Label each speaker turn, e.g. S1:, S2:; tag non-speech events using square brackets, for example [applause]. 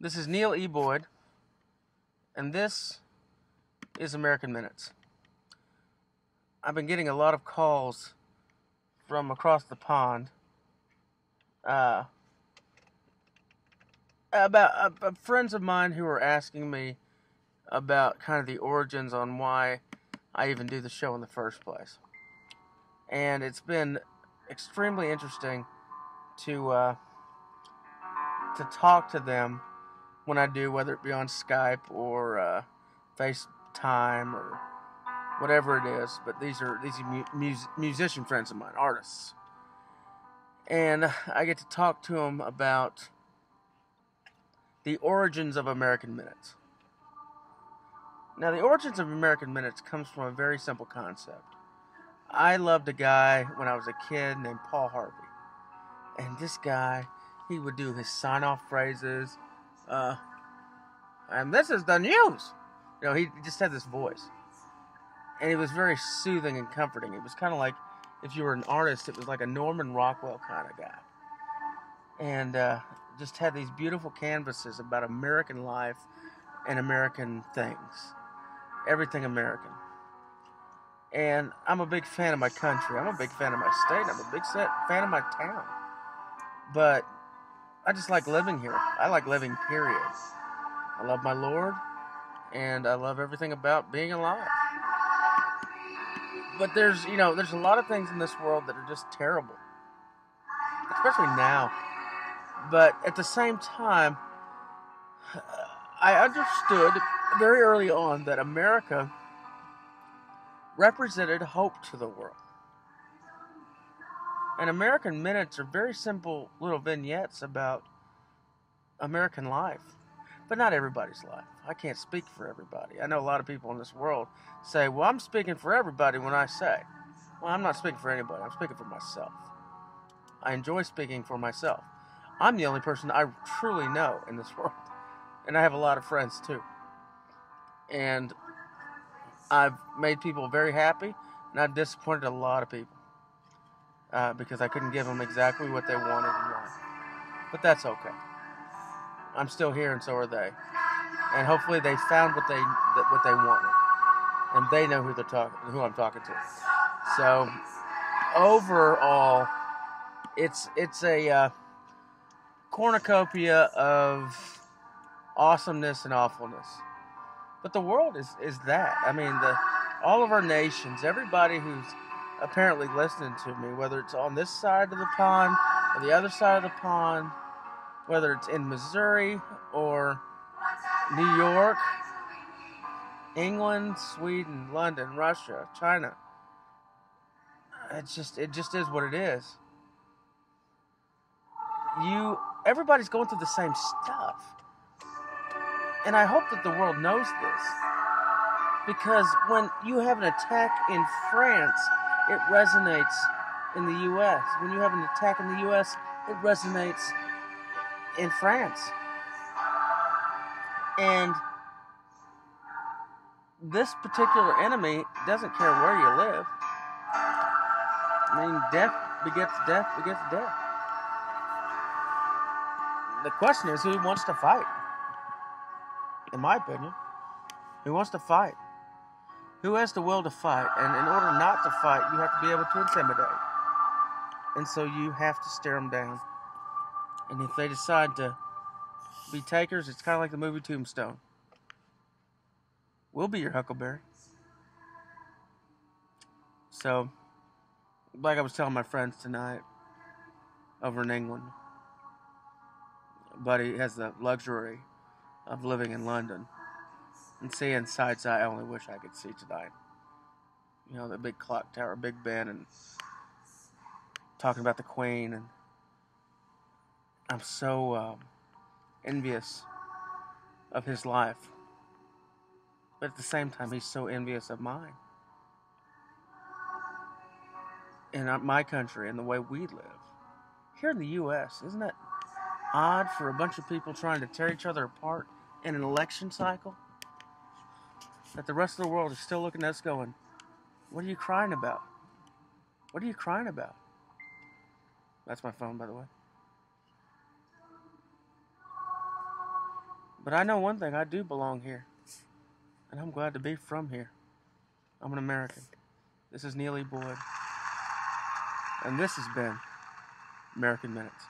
S1: This is Neal E. Boyd, and this is American Minutes. I've been getting a lot of calls from across the pond uh, about uh, uh, friends of mine who are asking me about kind of the origins on why I even do the show in the first place. And it's been extremely interesting to uh, to talk to them when I do, whether it be on Skype or uh, FaceTime or whatever it is. But these are these are mu- musician friends of mine, artists, and I get to talk to them about the origins of American Minutes. Now, the origins of American Minutes comes from a very simple concept. I loved a guy when I was a kid named Paul Harvey, and this guy, he would do his sign-off phrases uh, and this is the news. You know, he just had this voice, and it was very soothing and comforting. It was kind of like if you were an artist, it was like a Norman Rockwell kind of guy, and uh, just had these beautiful canvases about American life and American things, everything American. And I'm a big fan of my country. I'm a big fan of my state. I'm a big fan of my town. But I just like living here. I like living, period. I love my Lord, and I love everything about being alive. But there's, you know, there's a lot of things in this world that are just terrible, especially now. But at the same time, I understood very early on that America represented hope to the world. And American Minutes are very simple little vignettes about American life, but not everybody's life. I can't speak for everybody. I know a lot of people in this world say, Well, I'm speaking for everybody when I say. Well, I'm not speaking for anybody, I'm speaking for myself. I enjoy speaking for myself. I'm the only person I truly know in this [laughs] world, and I have a lot of friends too. And I've made people very happy, and I've disappointed a lot of people uh, because I couldn't give them exactly what they wanted. But that's okay. I'm still here, and so are they. And hopefully, they found what they what they wanted, and they know who they're talking, who I'm talking to. So, overall, it's it's a uh, cornucopia of awesomeness and awfulness. But the world is is that. I mean, the all of our nations, everybody who's apparently listening to me, whether it's on this side of the pond or the other side of the pond, whether it's in Missouri or New York, England, Sweden, London, Russia, China. It's just it just is what it is. You everybody's going through the same stuff. And I hope that the world knows this. Because when you have an attack in France it resonates in the U.S. When you have an attack in the U.S., it resonates in France. And this particular enemy doesn't care where you live. I mean, death begets death begets death. The question is who wants to fight? In my opinion, who wants to fight? Who has the will to fight. And in order not to fight, you have to be able to intimidate. And so you have to stare them down. And if they decide to be takers, it's kind of like the movie Tombstone. We'll be your Huckleberry. So, like I was telling my friends tonight over in England, buddy has the luxury of living in London and seeing sights I only wish I could see tonight. You know, the big clock tower, Big Ben, and talking about the Queen, and I'm so um, envious of his life. But at the same time, he's so envious of mine. In my country and the way we live. Here in the U.S., isn't it odd for a bunch of people trying to tear each other apart in an election cycle? That the rest of the world is still looking at us going, What are you crying about? What are you crying about? That's my phone, by the way. But I know one thing I do belong here. And I'm glad to be from here. I'm an American. This is Neely Boyd. And this has been American Minutes.